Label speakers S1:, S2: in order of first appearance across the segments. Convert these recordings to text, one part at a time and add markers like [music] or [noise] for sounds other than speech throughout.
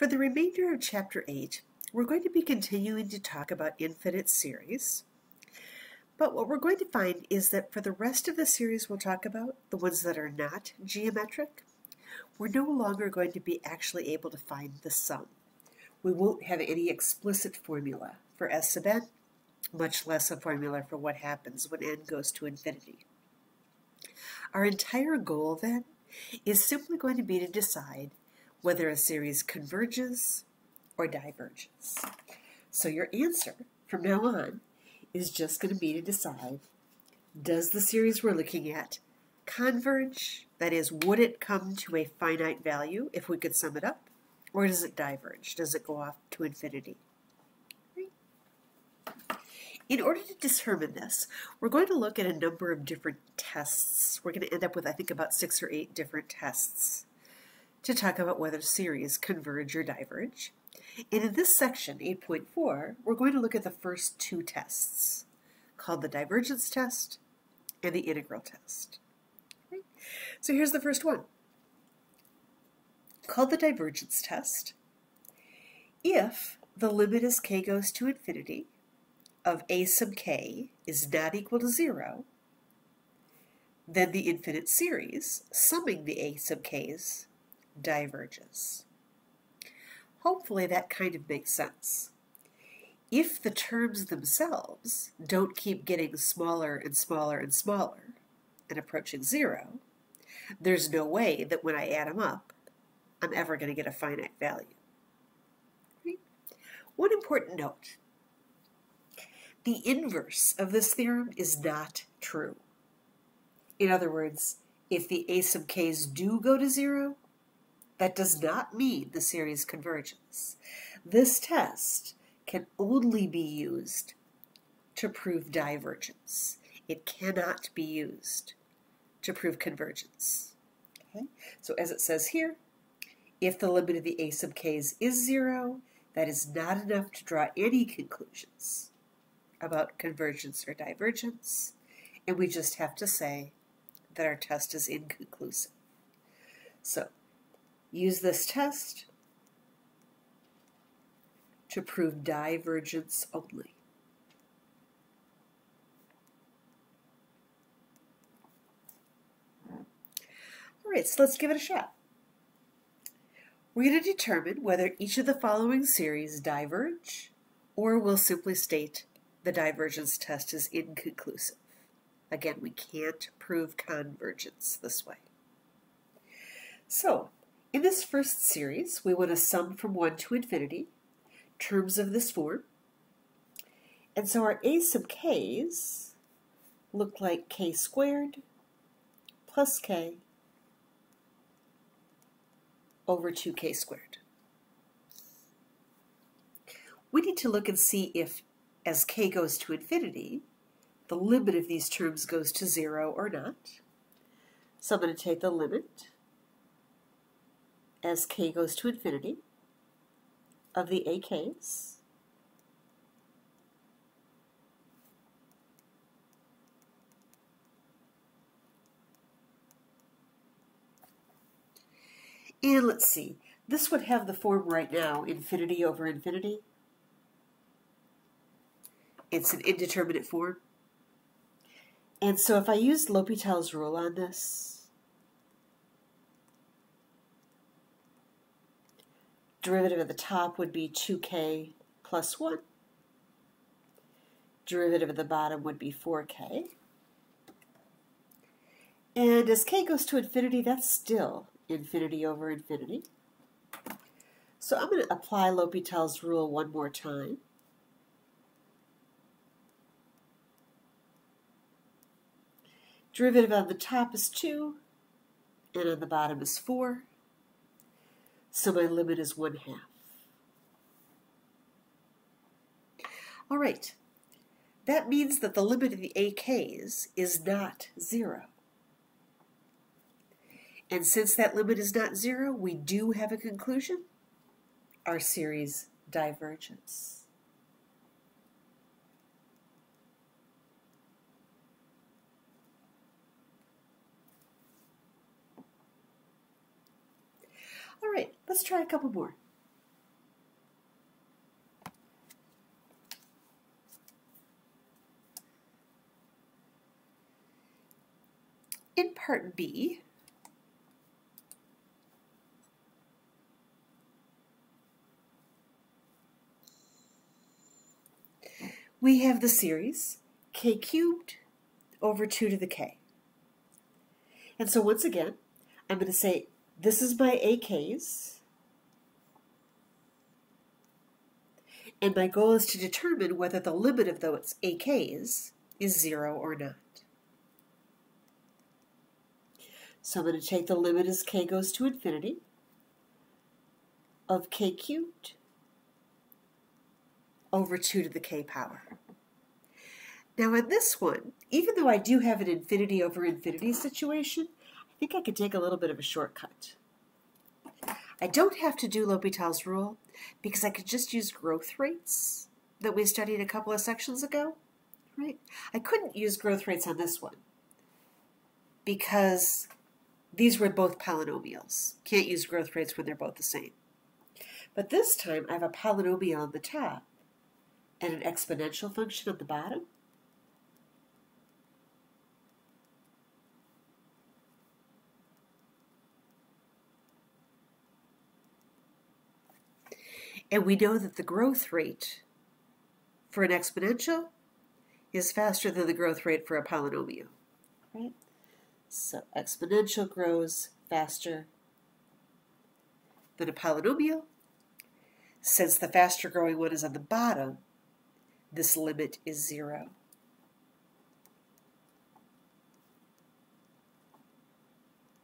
S1: For the remainder of Chapter 8, we're going to be continuing to talk about infinite series. But what we're going to find is that for the rest of the series we'll talk about, the ones that are not geometric, we're no longer going to be actually able to find the sum. We won't have any explicit formula for S sub n, much less a formula for what happens when n goes to infinity. Our entire goal then is simply going to be to decide whether a series converges or diverges. So your answer from now on is just going to be to decide does the series we're looking at converge? That is, would it come to a finite value if we could sum it up? Or does it diverge? Does it go off to infinity? In order to determine this, we're going to look at a number of different tests. We're going to end up with, I think, about six or eight different tests to talk about whether series converge or diverge. And in this section, 8.4, we're going to look at the first two tests, called the divergence test and the integral test. So here's the first one, called the divergence test. If the limit as k goes to infinity of a sub k is not equal to 0, then the infinite series, summing the a sub k's, diverges. Hopefully that kind of makes sense. If the terms themselves don't keep getting smaller and smaller and smaller and approaching zero, there's no way that when I add them up, I'm ever going to get a finite value. One important note the inverse of this theorem is not true. In other words, if the a sub k's do go to zero, that does not mean the series converges. This test can only be used to prove divergence. It cannot be used to prove convergence. Okay? So as it says here, if the limit of the a sub k's is zero, that is not enough to draw any conclusions about convergence or divergence, and we just have to say that our test is inconclusive. So, use this test to prove divergence only. All right, so let's give it a shot. We're going to determine whether each of the following series diverge, or we'll simply state the divergence test is inconclusive. Again, we can't prove convergence this way. So, in this first series, we want to sum from 1 to infinity terms of this form. And so our a sub k's look like k squared plus k over 2k squared. We need to look and see if as k goes to infinity, the limit of these terms goes to 0 or not. So I'm going to take the limit as k goes to infinity of the ak's And let's see, this would have the form right now, infinity over infinity. It's an indeterminate form. And so if I use L'Hopital's rule on this, derivative of the top would be 2k plus 1. Derivative of the bottom would be 4k. And as k goes to infinity, that's still infinity over infinity. So I'm going to apply L'Hopital's rule one more time. Derivative on the top is 2, and on the bottom is 4. So my limit is 1 half. All right, that means that the limit of the AKs is not 0. And since that limit is not 0, we do have a conclusion. Our series diverges. All right, let's try a couple more. In part B, we have the series k cubed over 2 to the k. And so once again, I'm going to say this is my AKs. And my goal is to determine whether the limit of those AKs is 0 or not. So I'm going to take the limit as k goes to infinity of k cubed over 2 to the k power. Now in this one, even though I do have an infinity over infinity situation, think I could take a little bit of a shortcut. I don't have to do L'Hopital's rule because I could just use growth rates that we studied a couple of sections ago, right? I couldn't use growth rates on this one because these were both polynomials. Can't use growth rates when they're both the same. But this time I have a polynomial on the top and an exponential function on the bottom. And we know that the growth rate for an exponential is faster than the growth rate for a polynomial. Right? So exponential grows faster than a polynomial. Since the faster growing one is on the bottom, this limit is zero.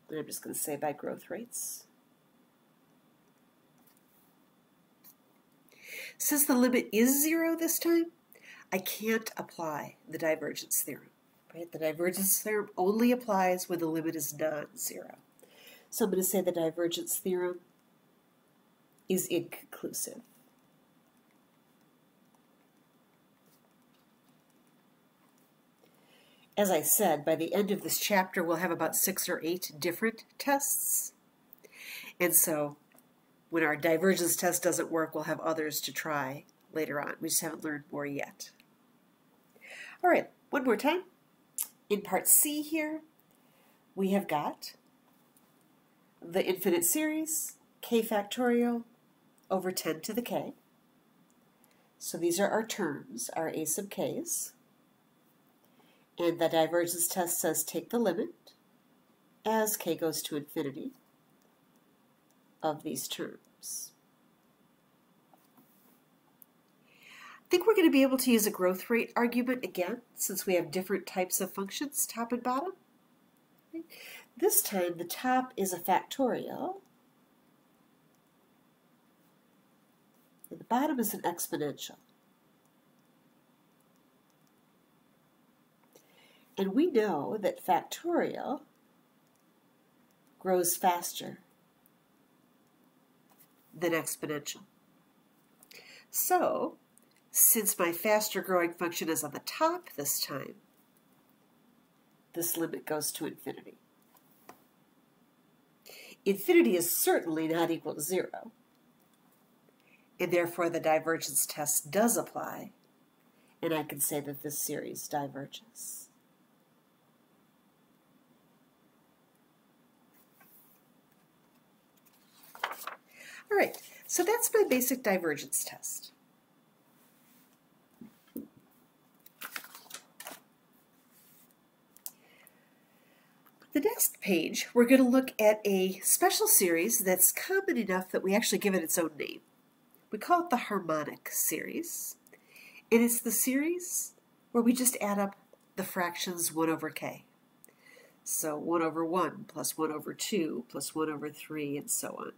S1: And I'm just going to say by growth rates. Since the limit is zero this time, I can't apply the divergence theorem. Right? The divergence theorem only applies when the limit is not zero. So I'm going to say the divergence theorem is inconclusive. As I said, by the end of this chapter, we'll have about six or eight different tests. And so when our divergence test doesn't work, we'll have others to try later on. We just haven't learned more yet. All right, one more time. In part C here, we have got the infinite series, k factorial over 10 to the k. So these are our terms, our a sub k's. And the divergence test says take the limit as k goes to infinity of these terms. I think we're going to be able to use a growth rate argument again, since we have different types of functions, top and bottom. This time, the top is a factorial, and the bottom is an exponential. And we know that factorial grows faster than exponential. So, since my faster growing function is on the top this time, this limit goes to infinity. Infinity is certainly not equal to zero, and therefore the divergence test does apply, and I can say that this series diverges. All right, so that's my basic divergence test. The next page, we're going to look at a special series that's common enough that we actually give it its own name. We call it the harmonic series. And it's the series where we just add up the fractions 1 over k. So 1 over 1 plus 1 over 2 plus 1 over 3 and so on.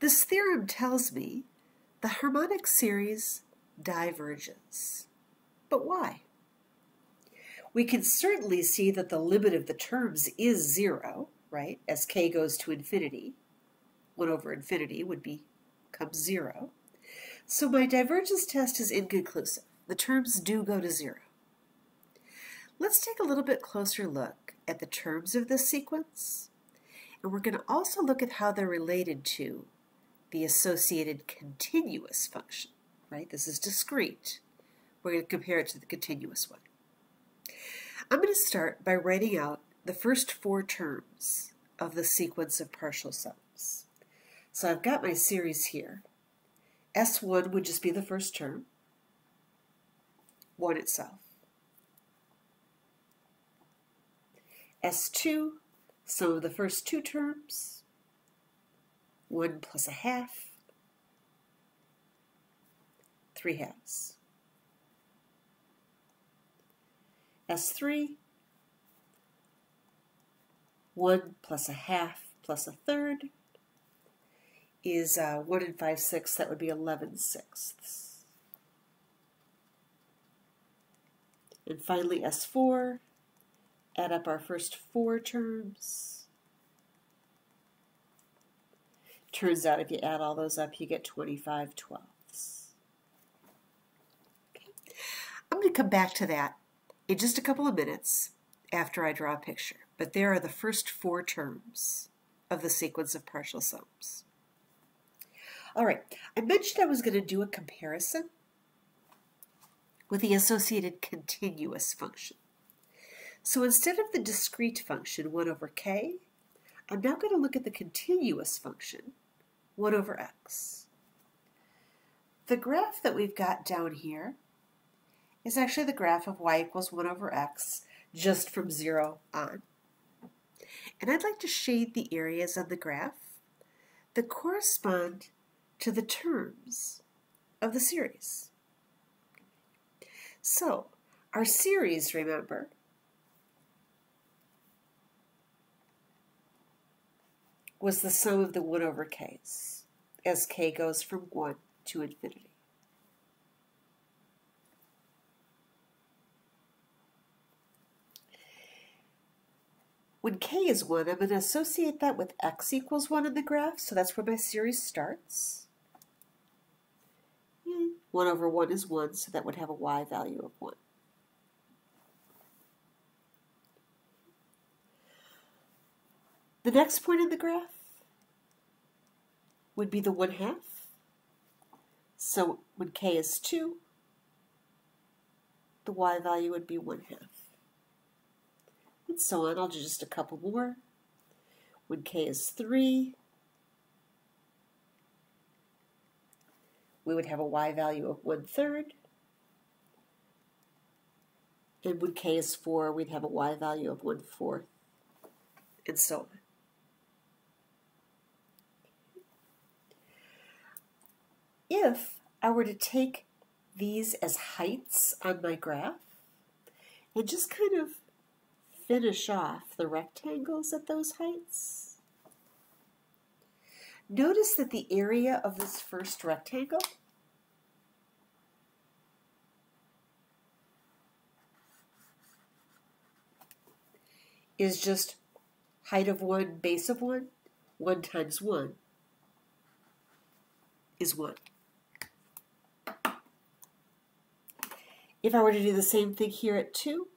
S1: This theorem tells me the harmonic series diverges. But why? We can certainly see that the limit of the terms is zero, right? As k goes to infinity, 1 over infinity would be, become zero. So my divergence test is inconclusive. The terms do go to zero. Let's take a little bit closer look at the terms of this sequence. And we're going to also look at how they're related to the associated continuous function. right? This is discrete. We're going to compare it to the continuous one. I'm going to start by writing out the first four terms of the sequence of partial sums. So I've got my series here. S1 would just be the first term, 1 itself. S2, sum of the first two terms, 1 plus a half, 3 halves. S3, 1 plus a half plus a third is uh, 1 and 5 sixths, that would be 11 sixths. And finally S4, add up our first four terms. Turns out if you add all those up, you get 25 twelfths. Okay. I'm going to come back to that in just a couple of minutes after I draw a picture. But there are the first four terms of the sequence of partial sums. All right, I mentioned I was going to do a comparison with the associated continuous function. So instead of the discrete function 1 over k, I'm now going to look at the continuous function 1 over x. The graph that we've got down here is actually the graph of y equals 1 over x just from 0 on. And I'd like to shade the areas on the graph that correspond to the terms of the series. So, our series, remember, was the sum of the 1 over k's, as k goes from 1 to infinity. When k is 1, I'm going to associate that with x equals 1 in the graph, so that's where my series starts. 1 over 1 is 1, so that would have a y value of 1. The next point in the graph would be the 1 half. So when k is 2, the y value would be 1 half and so on. I'll do just a couple more. When k is 3, we would have a y value of 1 third. And when k is 4, we'd have a y value of 1 fourth, and so on. If I were to take these as heights on my graph and just kind of finish off the rectangles at those heights. Notice that the area of this first rectangle is just height of 1, base of 1. 1 times 1 is 1. If I were to do the same thing here at 2,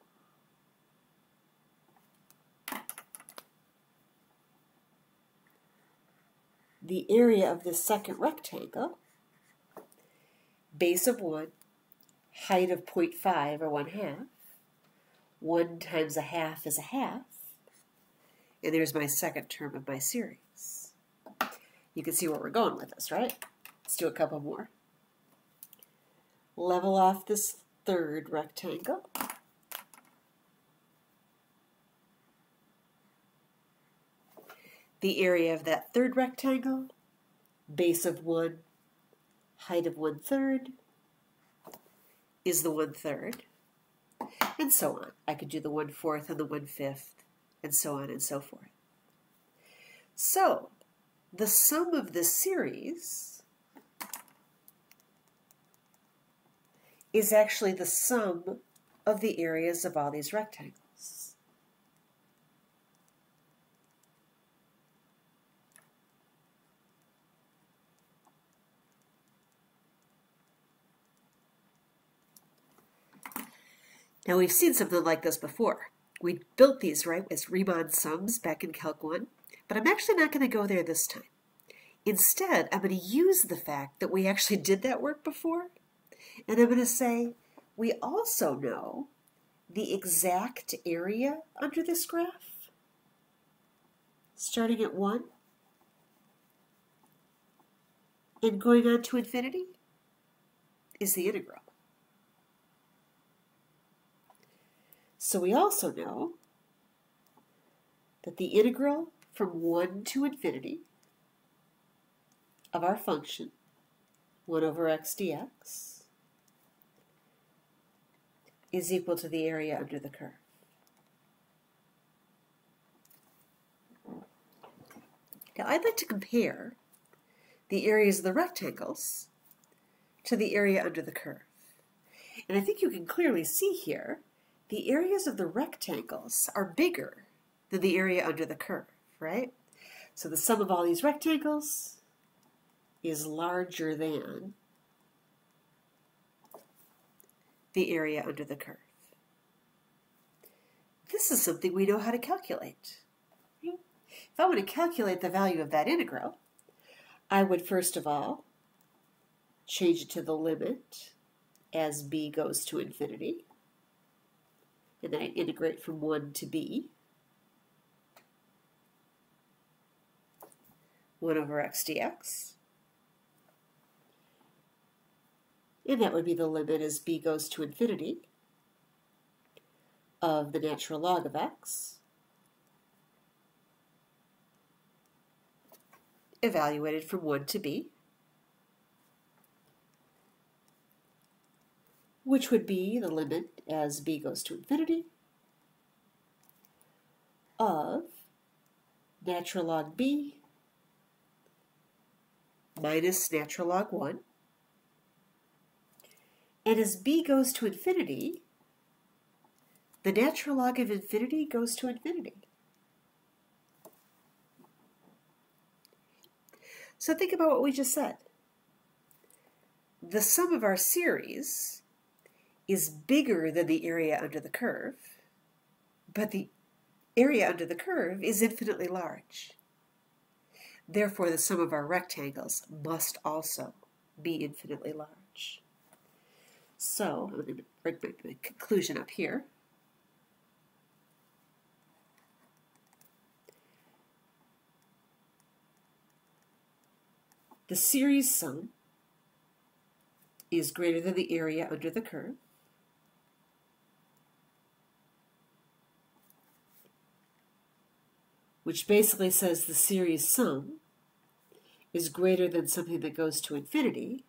S1: the area of this second rectangle, base of 1, height of 0.5 or 1 half, 1 times a half is a half, and there's my second term of my series. You can see where we're going with this, right? Let's do a couple more. Level off this third rectangle. the area of that third rectangle, base of 1, height of 1 third, is the 1 third, and so on. I could do the 1 fourth and the 1 fifth, and so on and so forth. So, the sum of the series is actually the sum of the areas of all these rectangles. Now we've seen something like this before. We built these, right, as Riemann sums back in Calc 1, but I'm actually not going to go there this time. Instead, I'm going to use the fact that we actually did that work before And I'm going to say, we also know the exact area under this graph, starting at 1 and going on to infinity, is the integral. So we also know that the integral from 1 to infinity of our function, 1 over x dx, is equal to the area under the curve. Now I'd like to compare the areas of the rectangles to the area under the curve. And I think you can clearly see here the areas of the rectangles are bigger than the area under the curve, right? So the sum of all these rectangles is larger than the area under the curve. This is something we know how to calculate. If I want to calculate the value of that integral, I would first of all change it to the limit as b goes to infinity. And then I integrate from 1 to b. 1 over x dx. And that would be the limit as b goes to infinity of the natural log of x, evaluated from 1 to b, which would be the limit as b goes to infinity of natural log b minus natural log 1 and as b goes to infinity, the natural log of infinity goes to infinity. So think about what we just said. The sum of our series is bigger than the area under the curve, but the area under the curve is infinitely large. Therefore, the sum of our rectangles must also be infinitely large. So I'm going to my conclusion up here. The series sum is greater than the area under the curve. which basically says the series sum is greater than something that goes to infinity,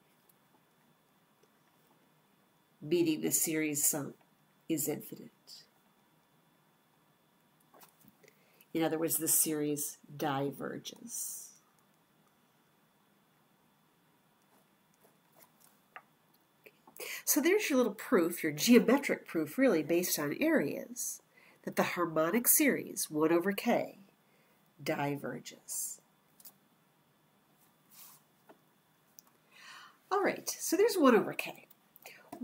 S1: meaning the series sum is infinite. In other words, the series diverges. So there's your little proof, your geometric proof really based on areas, that the harmonic series, 1 over k, diverges. All right, so there's 1 over k.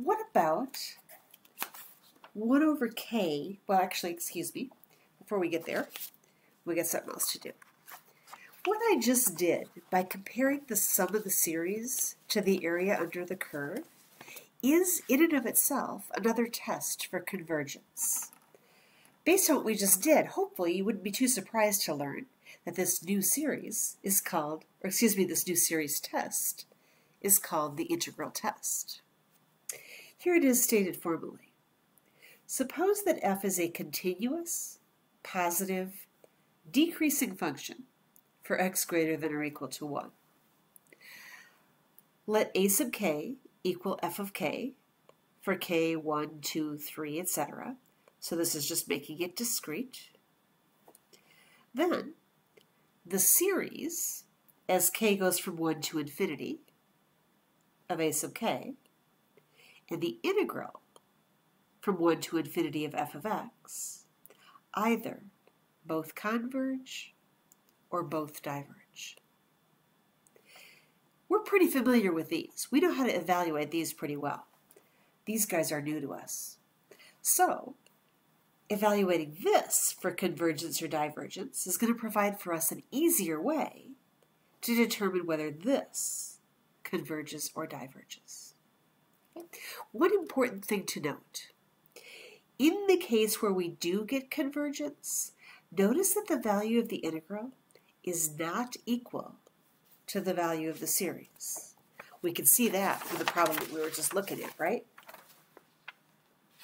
S1: What about 1 over k? Well, actually, excuse me, before we get there, we got something else to do. What I just did by comparing the sum of the series to the area under the curve is in and of itself another test for convergence. Based on what we just did, hopefully you wouldn't be too surprised to learn that this new series is called, or excuse me, this new series test is called the integral test. Here it is stated formally. Suppose that f is a continuous, positive, decreasing function for x greater than or equal to 1. Let a sub k equal f of k for k 1, 2, 3, etc. So this is just making it discrete. Then the series, as k goes from 1 to infinity, of a sub k, and the integral from 1 to infinity of f of x, either both converge or both diverge. We're pretty familiar with these. We know how to evaluate these pretty well. These guys are new to us. So, evaluating this for convergence or divergence is going to provide for us an easier way to determine whether this converges or diverges. One important thing to note. In the case where we do get convergence, notice that the value of the integral is not equal to the value of the series. We can see that from the problem that we were just looking at, right?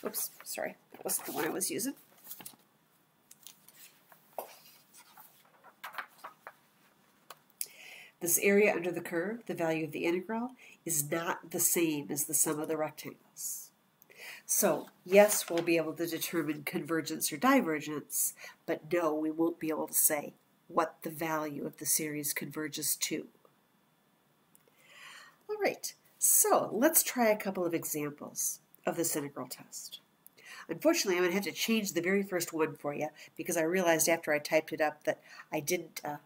S1: Oops, sorry, that wasn't the one I was using. This area under the curve, the value of the integral, is not the same as the sum of the rectangles. So, yes, we'll be able to determine convergence or divergence, but no, we won't be able to say what the value of the series converges to. All right, so let's try a couple of examples of this integral test. Unfortunately, I'm going to have to change the very first one for you because I realized after I typed it up that I didn't uh,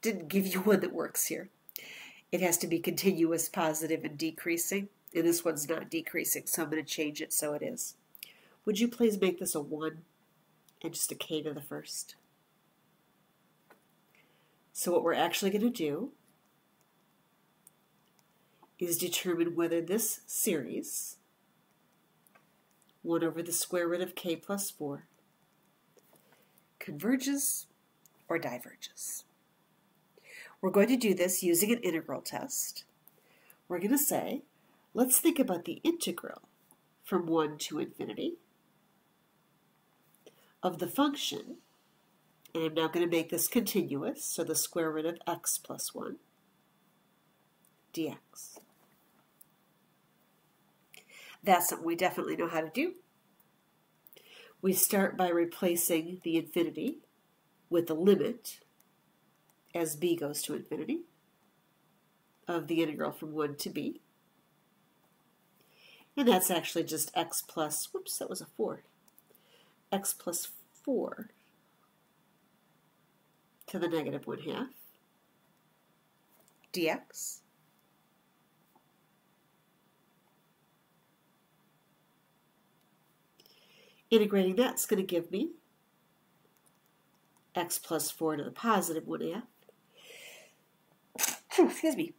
S1: didn't give you [laughs] one that works here. It has to be continuous, positive, and decreasing. And this one's not decreasing, so I'm going to change it so it is. Would you please make this a 1 and just a k to the first? So what we're actually going to do is determine whether this series, 1 over the square root of k plus 4, converges or diverges. We're going to do this using an integral test. We're going to say, let's think about the integral from 1 to infinity of the function, and I'm now going to make this continuous, so the square root of x plus 1 dx. That's something we definitely know how to do. We start by replacing the infinity with the limit as b goes to infinity of the integral from 1 to b. And that's actually just x plus, whoops, that was a 4, x plus 4 to the negative 1 half dx. Integrating that's going to give me x plus 4 to the positive 1 half excuse me,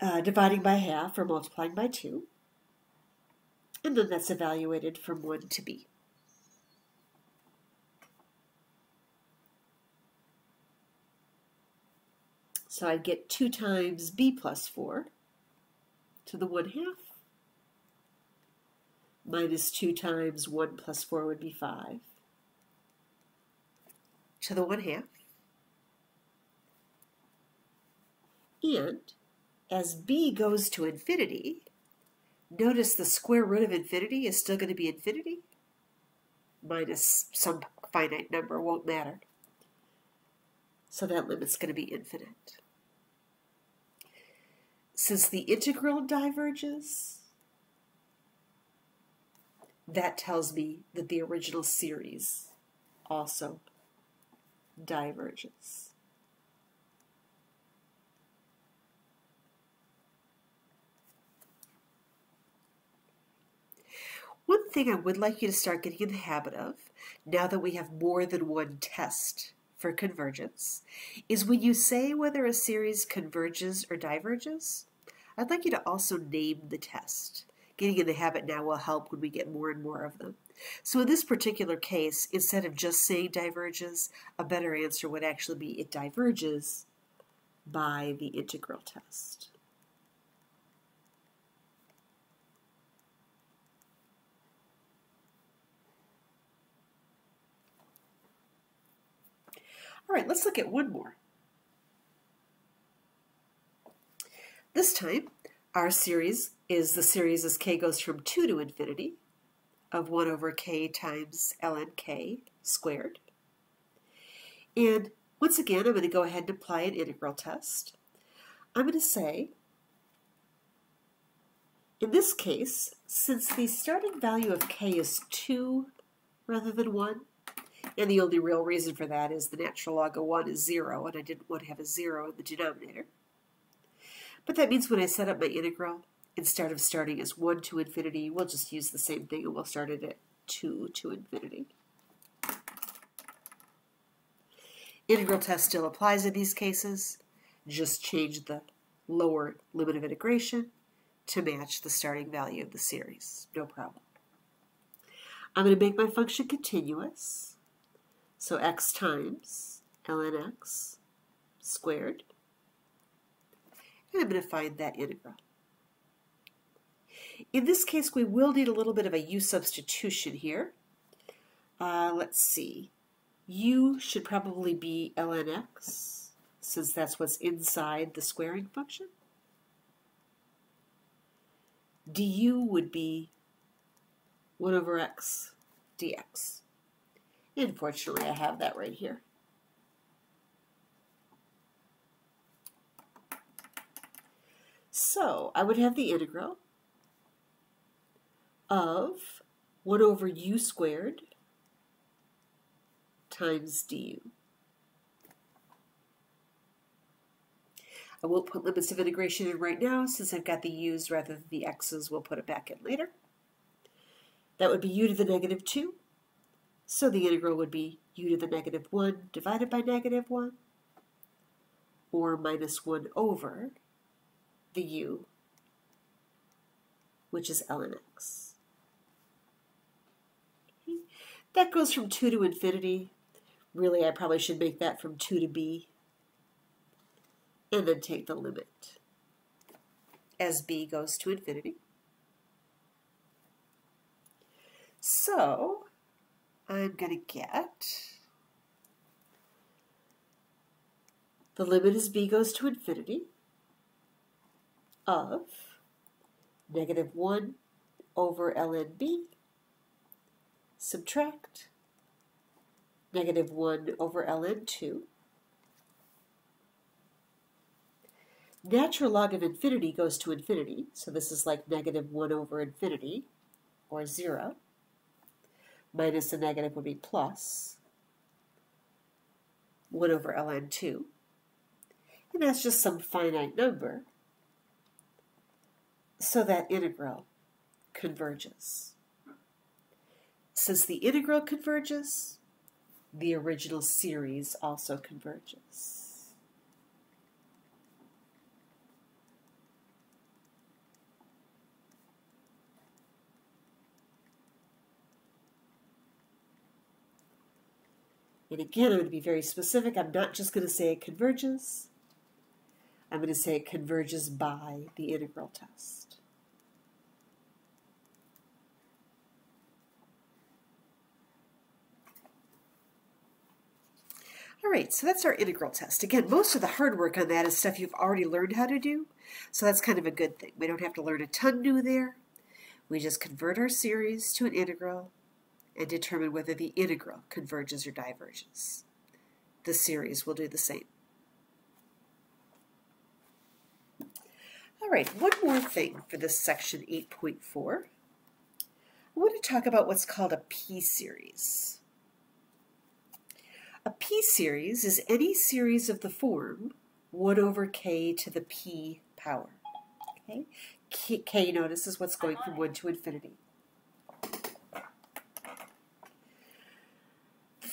S1: uh, dividing by half or multiplying by 2. And then that's evaluated from 1 to b. So I'd get 2 times b plus 4 to the 1 half minus 2 times 1 plus 4 would be 5 to the 1 half And as b goes to infinity, notice the square root of infinity is still going to be infinity minus some finite number, won't matter. So that limit's going to be infinite. Since the integral diverges, that tells me that the original series also diverges. One thing I would like you to start getting in the habit of, now that we have more than one test for convergence, is when you say whether a series converges or diverges, I'd like you to also name the test. Getting in the habit now will help when we get more and more of them. So in this particular case, instead of just saying diverges, a better answer would actually be it diverges by the integral test. All right, let's look at one more. This time, our series is the series as k goes from 2 to infinity of 1 over k times ln k squared. And once again, I'm going to go ahead and apply an integral test. I'm going to say, in this case, since the starting value of k is 2 rather than 1, and the only real reason for that is the natural log of 1 is 0, and I didn't want to have a 0 in the denominator. But that means when I set up my integral, instead of starting as 1 to infinity, we'll just use the same thing and we'll start it at 2 to infinity. Integral test still applies in these cases. Just change the lower limit of integration to match the starting value of the series. No problem. I'm going to make my function continuous. So x times ln x squared. And I'm going to find that integral. In this case, we will need a little bit of a u substitution here. Uh, let's see. u should probably be ln x, since that's what's inside the squaring function. du would be 1 over x dx. Unfortunately, I have that right here. So I would have the integral of 1 over u squared times du. I won't put limits of integration in right now since I've got the u's rather than the x's. We'll put it back in later. That would be u to the negative 2. So the integral would be u to the negative 1 divided by negative 1 or minus 1 over the u, which is ln x. That goes from 2 to infinity. Really, I probably should make that from 2 to b and then take the limit as b goes to infinity. So I'm going to get the limit as b goes to infinity of negative 1 over ln b subtract negative 1 over ln 2 Natural log of infinity goes to infinity, so this is like negative 1 over infinity, or 0. Minus the negative would be plus 1 over ln 2. And that's just some finite number. So that integral converges. Since the integral converges, the original series also converges. And again, I'm going to be very specific. I'm not just going to say it converges. I'm going to say it converges by the integral test. All right, so that's our integral test. Again, most of the hard work on that is stuff you've already learned how to do, so that's kind of a good thing. We don't have to learn a ton new there. We just convert our series to an integral, and determine whether the integral converges or diverges. The series will do the same. All right, one more thing for this section 8.4. I want to talk about what's called a p-series. A p-series is any series of the form 1 over k to the p power. Okay, k, k notice is what's going from 1 to infinity.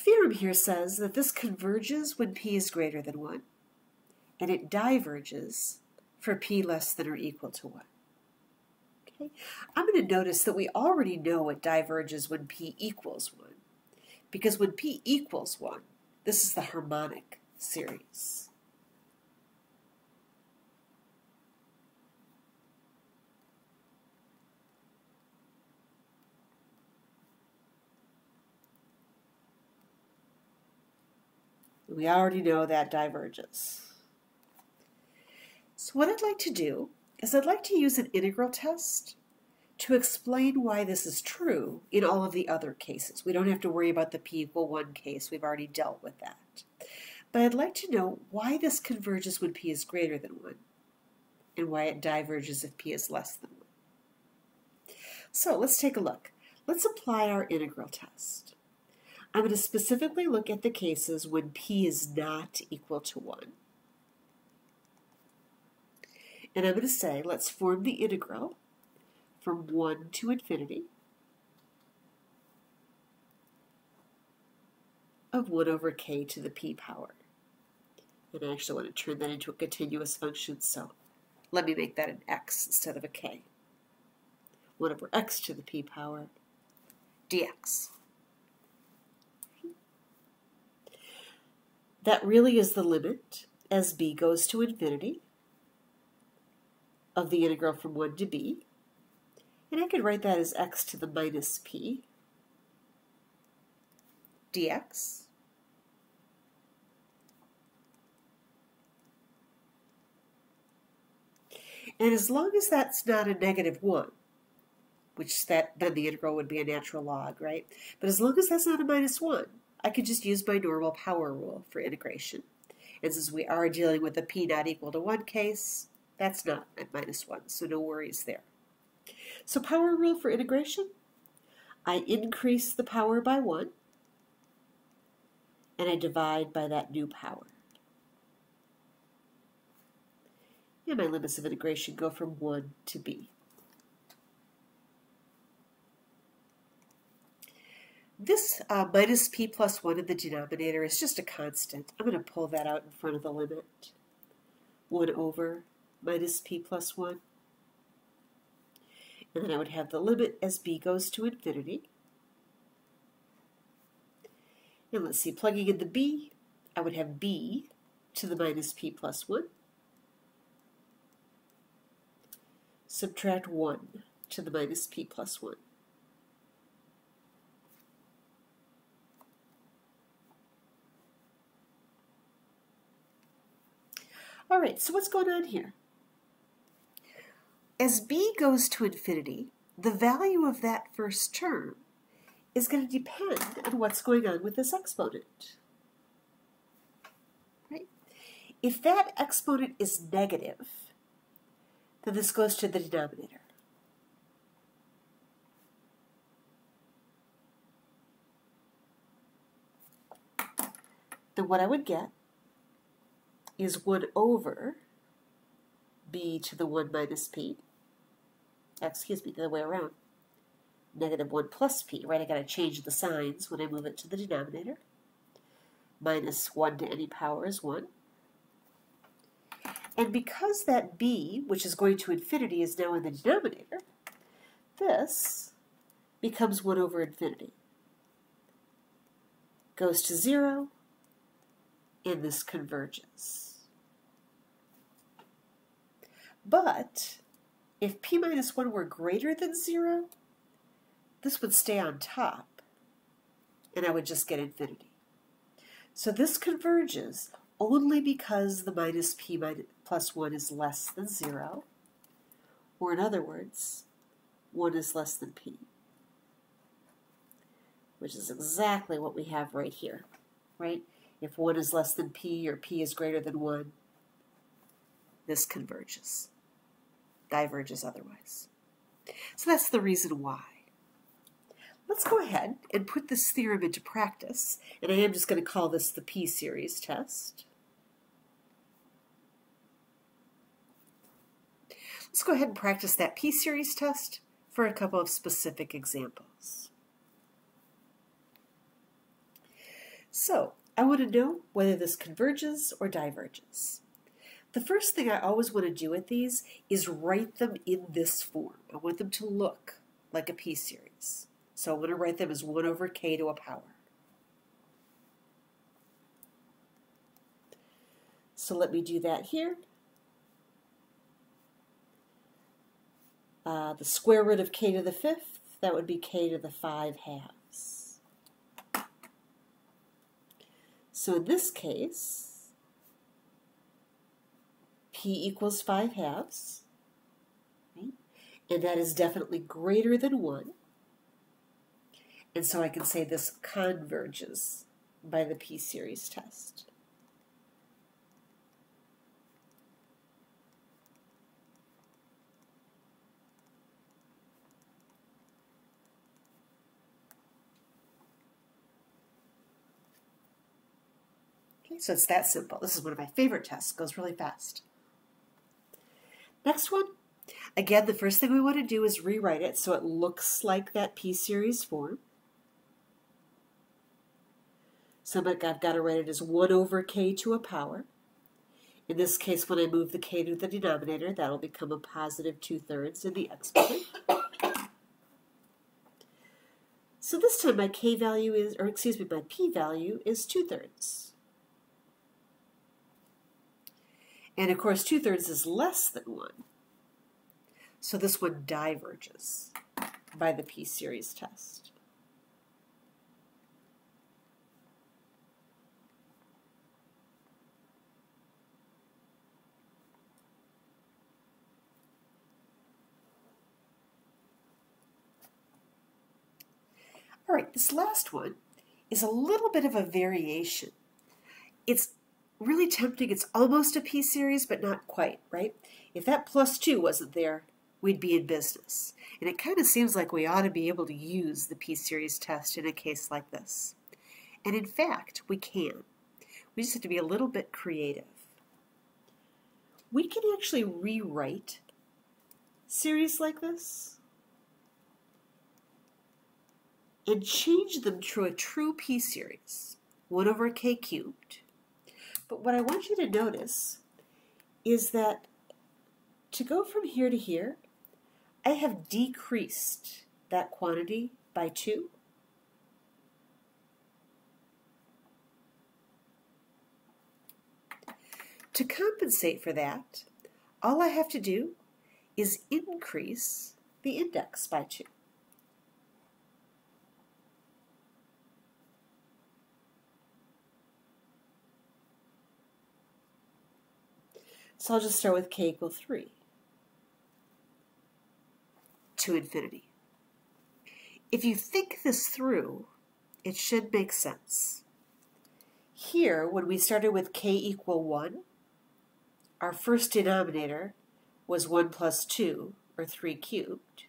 S1: Theorem here says that this converges when p is greater than 1, and it diverges for p less than or equal to 1. Okay? I'm going to notice that we already know it diverges when p equals 1, because when p equals 1, this is the harmonic series. We already know that diverges. So what I'd like to do is I'd like to use an integral test to explain why this is true in all of the other cases. We don't have to worry about the p equal 1 case. We've already dealt with that. But I'd like to know why this converges when p is greater than 1 and why it diverges if p is less than 1. So let's take a look. Let's apply our integral test. I'm going to specifically look at the cases when p is not equal to 1. And I'm going to say, let's form the integral from 1 to infinity of 1 over k to the p power. And I actually want to turn that into a continuous function, so let me make that an x instead of a k. 1 over x to the p power dx. That really is the limit as b goes to infinity of the integral from 1 to b. And I could write that as x to the minus p dx. And as long as that's not a negative 1, which that then the integral would be a natural log, right? But as long as that's not a minus 1, I could just use my normal power rule for integration. And since we are dealing with a p not equal to 1 case, that's not at minus 1, so no worries there. So power rule for integration, I increase the power by 1, and I divide by that new power. And my limits of integration go from 1 to b. This uh, minus p plus 1 in the denominator is just a constant. I'm going to pull that out in front of the limit. 1 over minus p plus 1. And then I would have the limit as b goes to infinity. And let's see, plugging in the b, I would have b to the minus p plus 1. Subtract 1 to the minus p plus 1. All right, so what's going on here? As b goes to infinity, the value of that first term is going to depend on what's going on with this exponent. Right? If that exponent is negative, then this goes to the denominator. Then what I would get is 1 over b to the 1 minus p. Excuse me, the other way around. Negative 1 plus p, right? i got to change the signs when I move it to the denominator. Minus 1 to any power is 1. And because that b, which is going to infinity, is now in the denominator, this becomes 1 over infinity. Goes to 0, and this converges. But if p minus 1 were greater than 0, this would stay on top, and I would just get infinity. So this converges only because the minus p minus plus 1 is less than 0, or in other words, 1 is less than p, which is exactly what we have right here, right? If 1 is less than p or p is greater than 1, this converges. Diverges otherwise. So that's the reason why. Let's go ahead and put this theorem into practice. And I am just going to call this the p-series test. Let's go ahead and practice that p-series test for a couple of specific examples. So, I want to know whether this converges or diverges. The first thing I always want to do with these is write them in this form. I want them to look like a p-series. So I'm going to write them as 1 over k to a power. So let me do that here. Uh, the square root of k to the fifth, that would be k to the 5 halves. So in this case, p equals 5 halves, right? and that is definitely greater than 1. And so I can say this converges by the p-series test. So it's that simple. This is one of my favorite tests. It goes really fast. Next one. Again, the first thing we want to do is rewrite it so it looks like that p-series form. So I've got to write it as 1 over k to a power. In this case, when I move the k to the denominator, that'll become a positive 2 thirds in the exponent. So this time my k value is, or excuse me, my p value is 2 thirds. And of course, 2 thirds is less than 1. So this one diverges by the p-series test. All right, this last one is a little bit of a variation. It's really tempting. It's almost a p-series, but not quite, right? If that plus 2 wasn't there, we'd be in business. And it kind of seems like we ought to be able to use the p-series test in a case like this. And in fact, we can. We just have to be a little bit creative. We can actually rewrite series like this and change them to a true p-series, 1 over k cubed. But what I want you to notice is that to go from here to here, I have decreased that quantity by 2. To compensate for that, all I have to do is increase the index by 2. So I'll just start with k equal 3 to infinity. If you think this through, it should make sense. Here, when we started with k equal 1, our first denominator was 1 plus 2, or 3 cubed.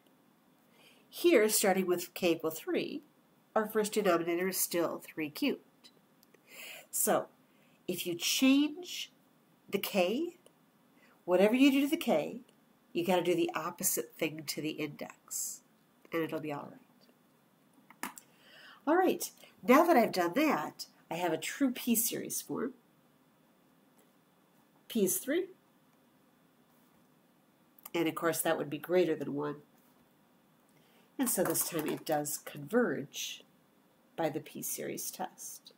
S1: Here, starting with k equal 3, our first denominator is still 3 cubed. So, if you change the k whatever you do to the k, you got to do the opposite thing to the index, and it'll be all right. All right, now that I've done that, I have a true p-series form. p is 3, and of course that would be greater than 1. And so this time it does converge by the p-series test.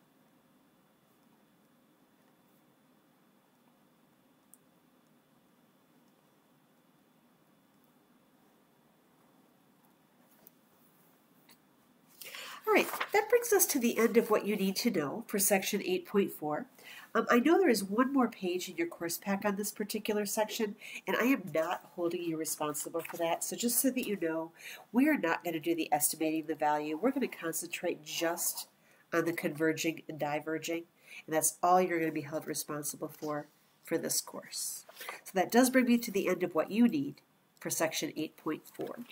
S1: All right, that brings us to the end of what you need to know for section 8.4. Um, I know there is one more page in your course pack on this particular section, and I am not holding you responsible for that. So just so that you know, we are not going to do the estimating the value. We're going to concentrate just on the converging and diverging, and that's all you're going to be held responsible for for this course. So that does bring me to the end of what you need for section 8.4.